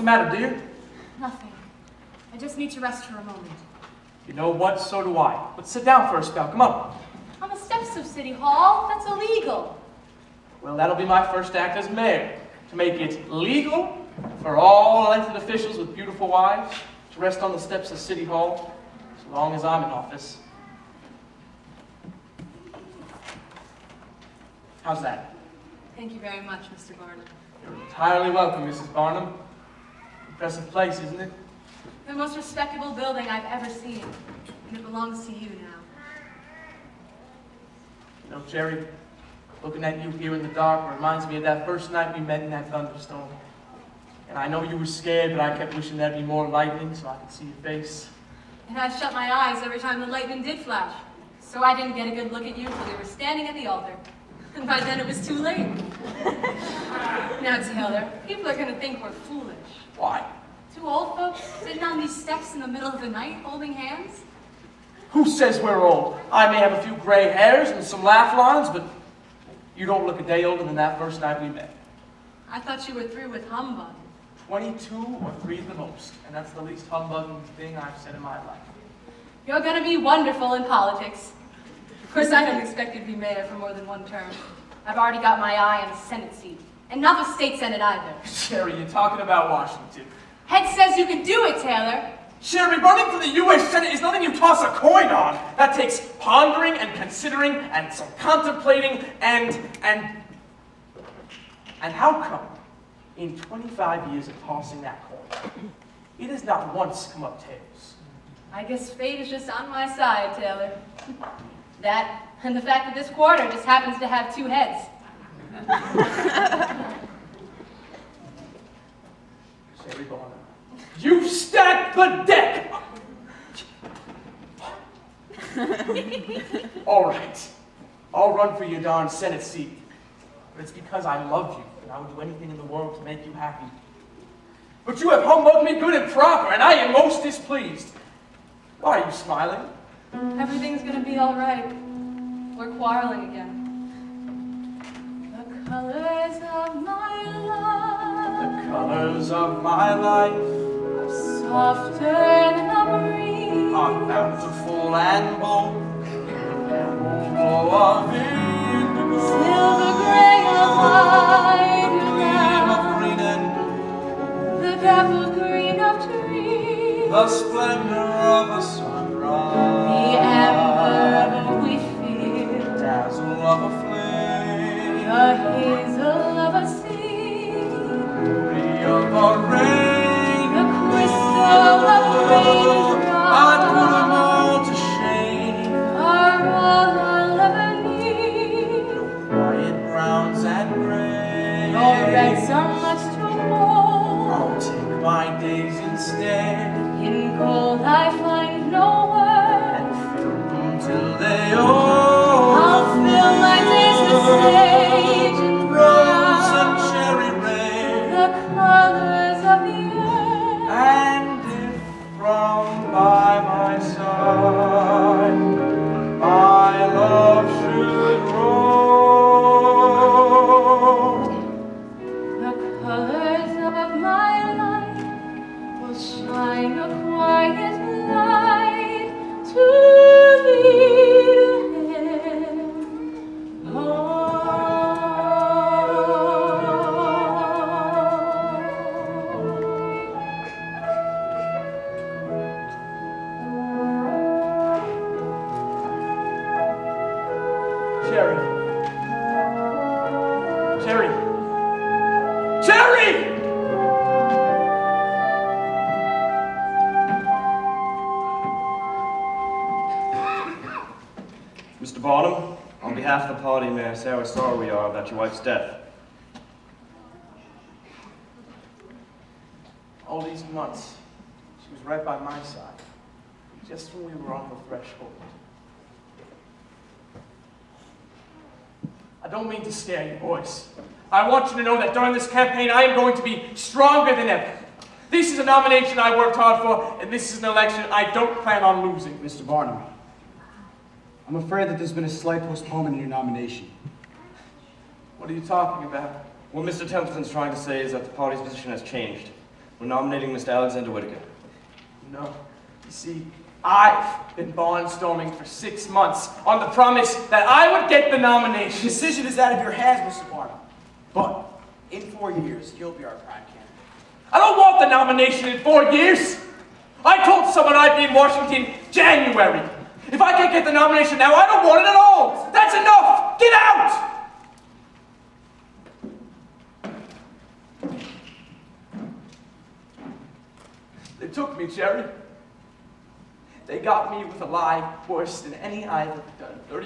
the matter, dear? Nothing. I just need to rest for a moment. You know what? So do I. Let's sit down for a spell. Come on. On the steps of City Hall? That's illegal. Well, that'll be my first act as mayor. To make it legal for all elected officials with beautiful wives to rest on the steps of City Hall as long as I'm in office. How's that? Thank you very much, Mr. Barnum. You're entirely welcome, Mrs. Barnum. Impressive place, isn't it? The most respectable building I've ever seen. And it belongs to you now. You know, Chairy, looking at you here in the dark reminds me of that first night we met in that thunderstorm. And I know you were scared, but I kept wishing there'd be more lightning so I could see your face. And I'd shut my eyes every time the lightning did flash. So I didn't get a good look at you until we were standing at the altar. And by then it was too late. now, Taylor, people are going to think we're foolish. Why? Two old folks sitting on these steps in the middle of the night holding hands? Who says we're old? I may have a few gray hairs and some laugh lines, but you don't look a day older than that first night we met. I thought you were through with humbug. 22 or 3 the most, and that's the least humbugging thing I've said in my life. You're going to be wonderful in politics. Of course, I don't expect you to be mayor for more than one term. I've already got my eye on a Senate seat. And not the state Senate either. Chairy, you're talking about Washington. Head says you can do it, Taylor. Chairy, running for the U.S. Senate is nothing you toss a coin on. That takes pondering and considering and some contemplating and, and, and how come in 25 years of tossing that coin, it has not once come up tails? I guess fate is just on my side, Taylor. That, and the fact that this quarter just happens to have two heads. Chairy Barnum. You stacked the deck! All right. I'll run for your darn Senate seat. But it's because I love you, and I would do anything in the world to make you happy. But you have humbugged me good and proper, and I am most displeased. Why are you smiling? Everything's gonna be all right. We're quarreling again. The colors of my life The colors of my life are softer than a breeze. are bountiful and bold. Blow of indigo, Silver gray of the green of green and the dappled green of trees, the splendor of a sunrise, my lovely knee browns and reds are much too mold I'll take my days instead. In gold I find Chairy! Mr. Barnum, on behalf of the party, may I say how sorry we are about your wife's death. All these months, she was right by my side, just when we were on the threshold. Don't mean to scare you, boys. I want you to know that during this campaign, I am going to be stronger than ever. This is a nomination I worked hard for, and this is an election I don't plan on losing. Mr. Barnum, I'm afraid that there's been a slight postponement in your nomination. What are you talking about? What Mr. Templeton's trying to say is that the party's position has changed. We're nominating Mr. Alexander Whitaker. No. You see, I've been barnstorming for six months on the promise that I would get the nomination. The decision is out of your hands, Mr. Barnum. But in four years, you'll be our prime candidate. I don't want the nomination in four years. I told someone I'd be in Washington January. If I can't get the nomination now, I don't want it at all. That's enough. Get out. They took me, Chairy. They got me with a lie worse than any I've ever done. 30